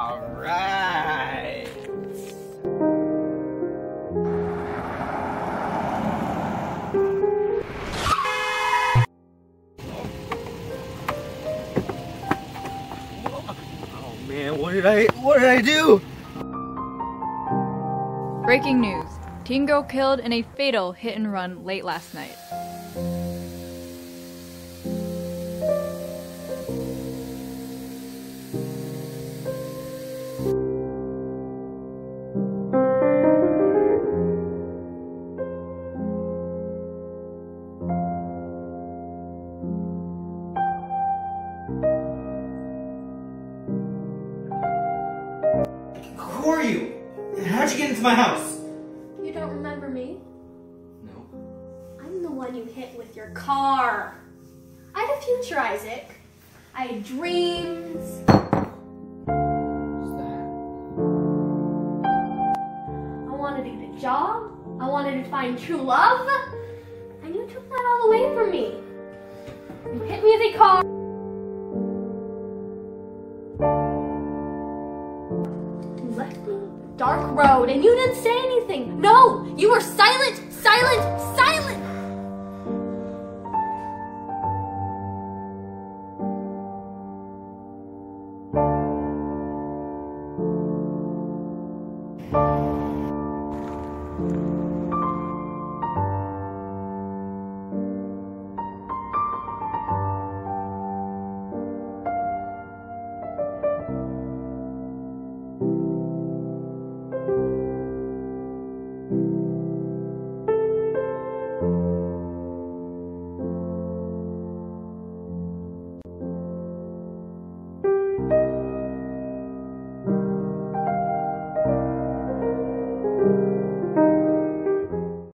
All right. Oh man, what did I what did I do? Breaking news. Teen girl killed in a fatal hit and run late last night. Who are you? And how'd you get into my house? You don't remember me? No. I'm the one you hit with your car. I had a future, Isaac. I had dreams. I wanted to get a job. I wanted to find true love. And you took that all away from me. You hit me with a car. Dark road and you didn't say anything. No, you were silent, silent, silent.